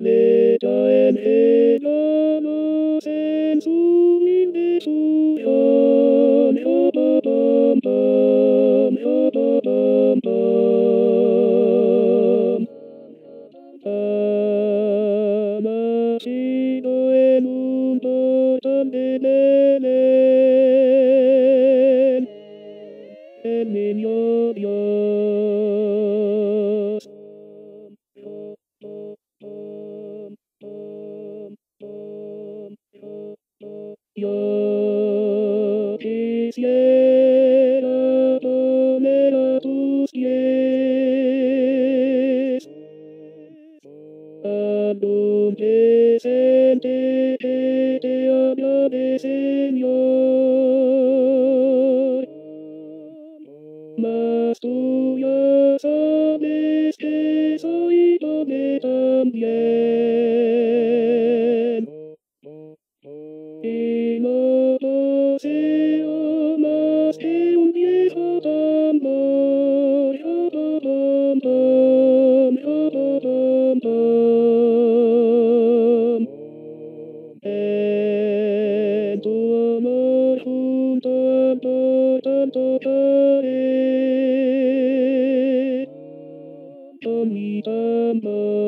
Leta en heter mod sensum in Yo quisiera poner a tus pies algún presente que te había de Señor. Mama.